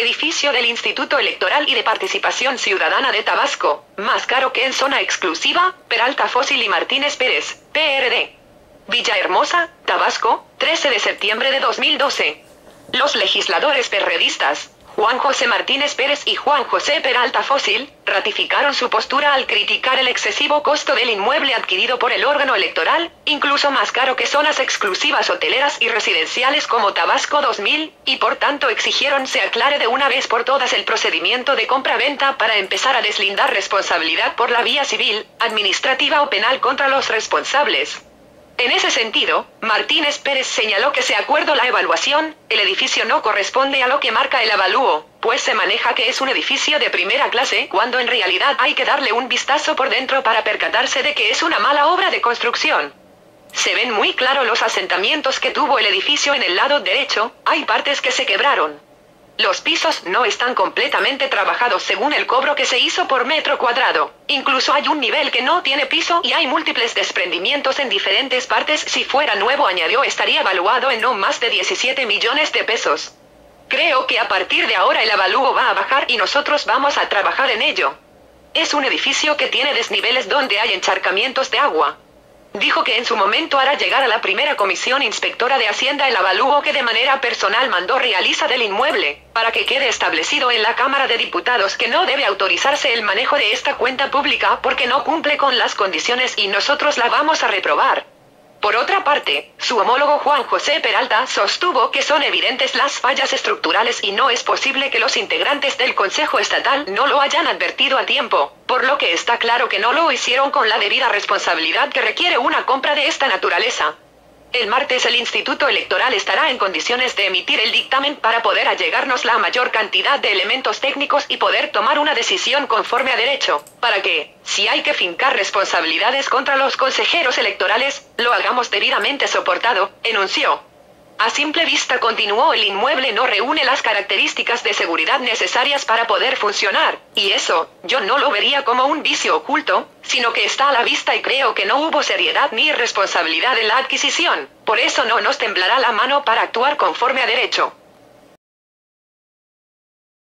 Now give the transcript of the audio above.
edificio del Instituto Electoral y de Participación Ciudadana de Tabasco, más caro que en zona exclusiva, Peralta Fósil y Martínez Pérez, PRD. Villahermosa, Tabasco, 13 de septiembre de 2012. Los legisladores perredistas, Juan José Martínez Pérez y Juan José Peralta Fósil, ratificaron su postura al criticar el excesivo costo del inmueble adquirido por el órgano electoral, incluso más caro que zonas exclusivas hoteleras y residenciales como Tabasco 2000, y por tanto exigieron se aclare de una vez por todas el procedimiento de compra-venta para empezar a deslindar responsabilidad por la vía civil, administrativa o penal contra los responsables. En ese sentido, Martínez Pérez señaló que se acuerdo la evaluación, el edificio no corresponde a lo que marca el avalúo, pues se maneja que es un edificio de primera clase cuando en realidad hay que darle un vistazo por dentro para percatarse de que es una mala obra de construcción. Se ven muy claro los asentamientos que tuvo el edificio en el lado derecho, hay partes que se quebraron. Los pisos no están completamente trabajados según el cobro que se hizo por metro cuadrado. Incluso hay un nivel que no tiene piso y hay múltiples desprendimientos en diferentes partes. Si fuera nuevo, añadió, estaría evaluado en no más de 17 millones de pesos. Creo que a partir de ahora el avalúo va a bajar y nosotros vamos a trabajar en ello. Es un edificio que tiene desniveles donde hay encharcamientos de agua. Dijo que en su momento hará llegar a la primera comisión inspectora de Hacienda el avalúo que de manera personal mandó realiza del inmueble, para que quede establecido en la Cámara de Diputados que no debe autorizarse el manejo de esta cuenta pública porque no cumple con las condiciones y nosotros la vamos a reprobar. Su homólogo Juan José Peralta sostuvo que son evidentes las fallas estructurales y no es posible que los integrantes del Consejo Estatal no lo hayan advertido a tiempo, por lo que está claro que no lo hicieron con la debida responsabilidad que requiere una compra de esta naturaleza. El martes el Instituto Electoral estará en condiciones de emitir el dictamen para poder allegarnos la mayor cantidad de elementos técnicos y poder tomar una decisión conforme a derecho, para que, si hay que fincar responsabilidades contra los consejeros electorales, lo hagamos debidamente soportado, enunció. A simple vista continuó el inmueble no reúne las características de seguridad necesarias para poder funcionar, y eso, yo no lo vería como un vicio oculto, sino que está a la vista y creo que no hubo seriedad ni responsabilidad en la adquisición, por eso no nos temblará la mano para actuar conforme a derecho.